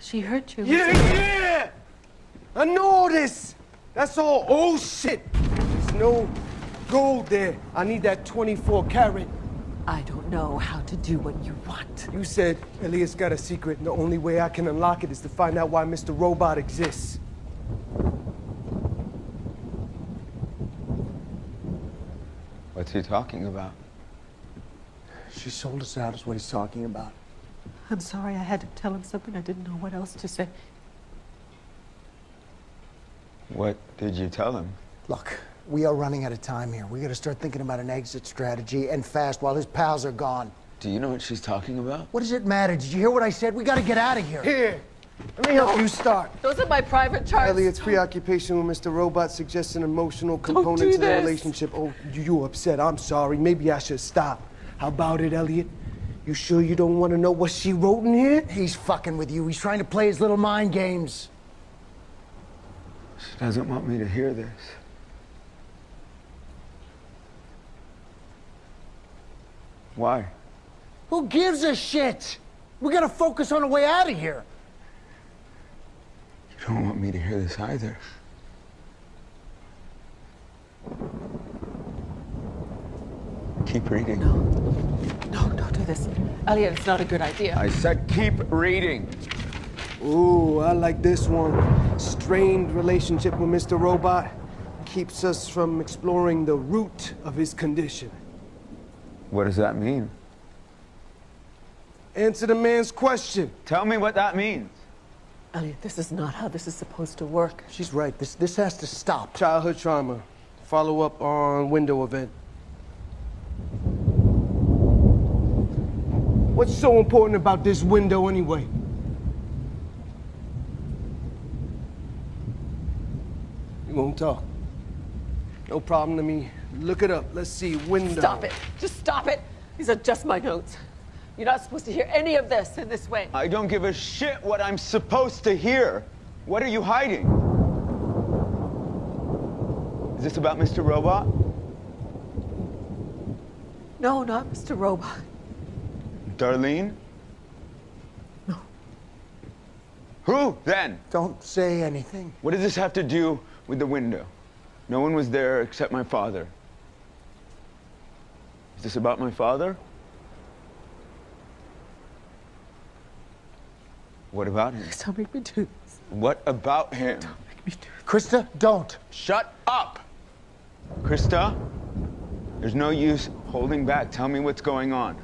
She hurt you. Yeah, yeah! I know this! That's all old shit! There's no gold there. I need that 24 carat. I don't know how to do what you want. You said Elliot's got a secret, and the only way I can unlock it is to find out why Mr. Robot exists. What's he talking about? She sold us out, is what he's talking about. I'm sorry I had to tell him something. I didn't know what else to say. What did you tell him? Look, we are running out of time here. We gotta start thinking about an exit strategy and fast while his pals are gone. Do you know what she's talking about? What does it matter? Did you hear what I said? We gotta get out of here. Here! Let me help you start. Those are my private charts. Elliot's preoccupation with Mr. Robot suggests an emotional do component to the relationship. Oh, you, you upset. I'm sorry. Maybe I should stop. How about it, Elliot? You sure you don't want to know what she wrote in here? He's fucking with you. He's trying to play his little mind games. She doesn't want me to hear this. Why? Who gives a shit? We gotta focus on a way out of here. You don't want me to hear this either. Keep reading. No, No, don't do this. Elliot, it's not a good idea. I said keep reading. Ooh, I like this one. Strained relationship with Mr. Robot keeps us from exploring the root of his condition. What does that mean? Answer the man's question. Tell me what that means. Elliot, this is not how this is supposed to work. She's right. This this has to stop. Childhood trauma. Follow up on window event. What's so important about this window anyway? You won't talk. No problem to me. Look it up. Let's see. Window. Stop it. Just stop it. These are just my notes. You're not supposed to hear any of this in this way. I don't give a shit what I'm supposed to hear. What are you hiding? Is this about Mr. Robot? No, not Mr. Robot. Darlene? No. Who then? Don't say anything. What does this have to do with the window? No one was there except my father. Is this about my father? What about him? Please don't make me do this. What about him? Don't Make me do Krista, don't. Shut up! Krista, there's no use holding back. Tell me what's going on.